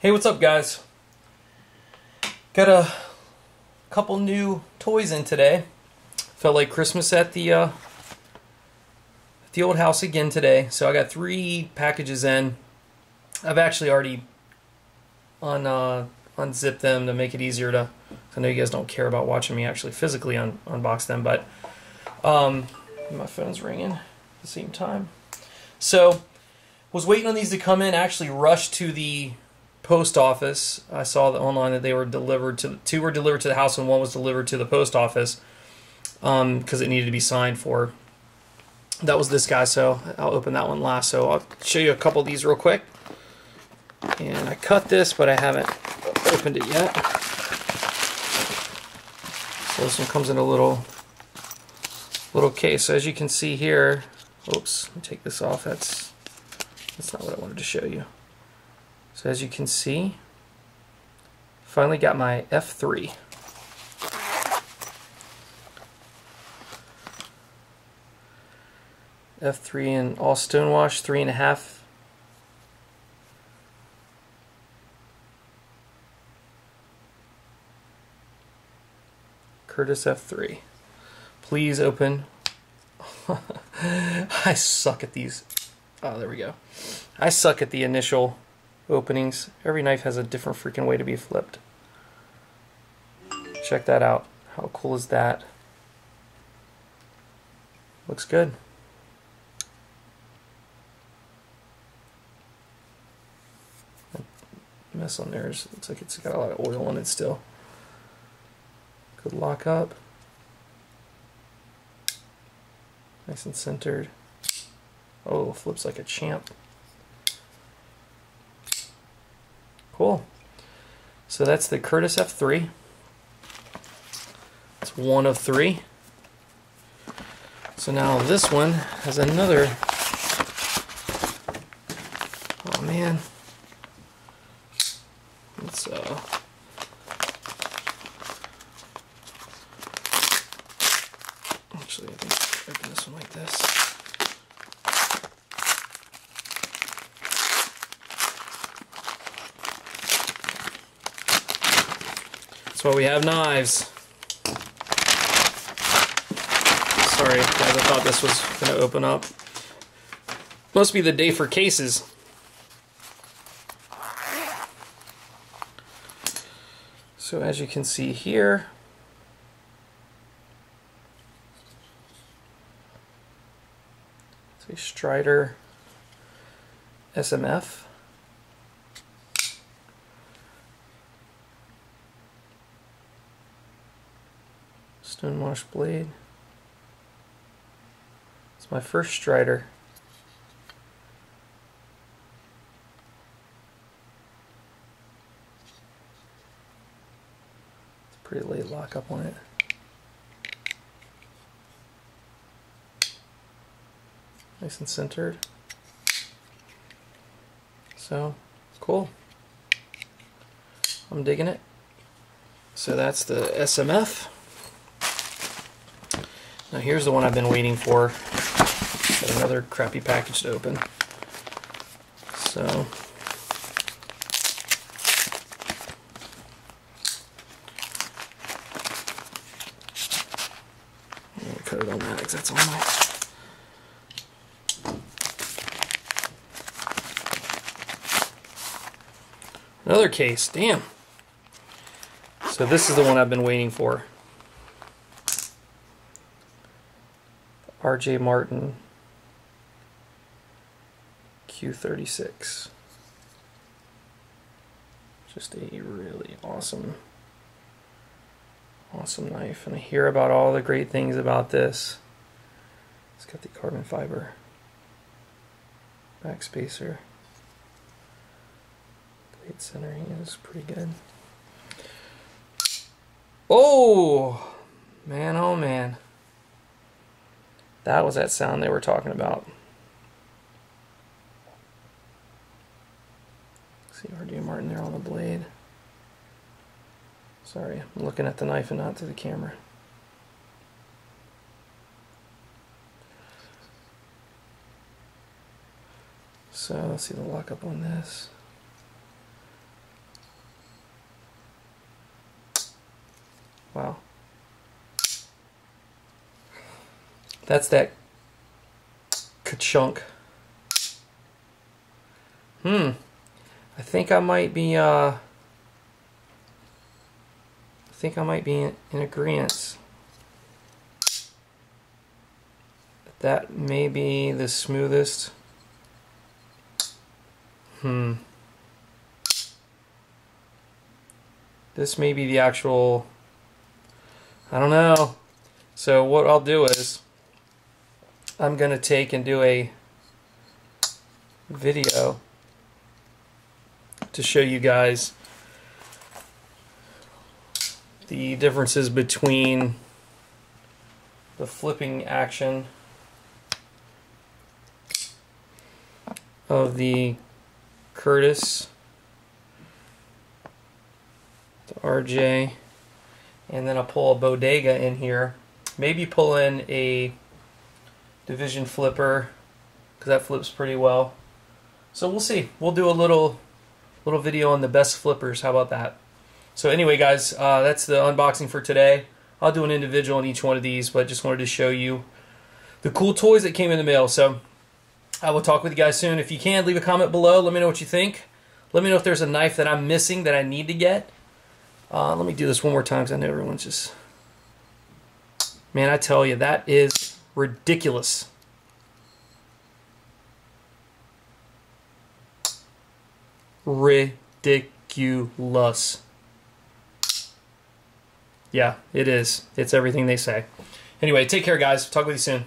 Hey, what's up, guys? Got a couple new toys in today. Felt like Christmas at the uh, at the old house again today. So I got three packages in. I've actually already un uh, unzipped them to make it easier to. I know you guys don't care about watching me actually physically un- unbox them, but um, my phone's ringing at the same time. So was waiting on these to come in. Actually, rushed to the post office. I saw the online that they were delivered to two were delivered to the house and one was delivered to the post office because um, it needed to be signed for. That was this guy, so I'll open that one last. So I'll show you a couple of these real quick. And I cut this, but I haven't opened it yet. So this one comes in a little little case. So as you can see here, oops, let me take this off. That's that's not what I wanted to show you. So as you can see, finally got my F3. F3 and all stonewash, three and a half. Curtis F3. Please open. I suck at these. Oh, there we go. I suck at the initial openings. Every knife has a different freaking way to be flipped. Check that out. How cool is that? Looks good. mess on there looks like it's got a lot of oil in it still. Good lock up. Nice and centered. Oh, flips like a champ. Cool. So that's the Curtis F3. It's one of three. So now this one has another. Oh man. Let's uh. Actually, I think open this one like this. That's why we have knives. Sorry, guys, I thought this was going to open up. Must be the day for cases. So as you can see here, it's a Strider SMF. Stonewash blade. It's my first Strider. It's a pretty late lockup on it. Nice and centered. So, cool. I'm digging it. So that's the SMF. Now here's the one I've been waiting for. Got another crappy package to open. So cut it on that because that's on my Another case, damn. So this is the one I've been waiting for. RJ Martin Q36. Just a really awesome, awesome knife. And I hear about all the great things about this. It's got the carbon fiber backspacer. Blade centering is pretty good. Oh, man, oh man. That was that sound they were talking about. See RJ Martin there on the blade. Sorry, I'm looking at the knife and not to the camera. So let's see the lockup on this. Wow. That's that ka-chunk. Hmm. I think I might be, uh... I think I might be in, in agreement. That may be the smoothest. Hmm. This may be the actual... I don't know. So what I'll do is I'm going to take and do a video to show you guys the differences between the flipping action of the Curtis, the RJ, and then I'll pull a Bodega in here. Maybe pull in a Division flipper because that flips pretty well. So we'll see. We'll do a little little video on the best flippers. How about that? So anyway, guys, uh, that's the unboxing for today. I'll do an individual on each one of these, but just wanted to show you the cool toys that came in the mail. So I will talk with you guys soon. If you can, leave a comment below. Let me know what you think. Let me know if there's a knife that I'm missing that I need to get. Uh, let me do this one more time because I know everyone's just... Man, I tell you, that is ridiculous. Ridiculous. Yeah, it is. It's everything they say. Anyway, take care, guys. Talk with you soon.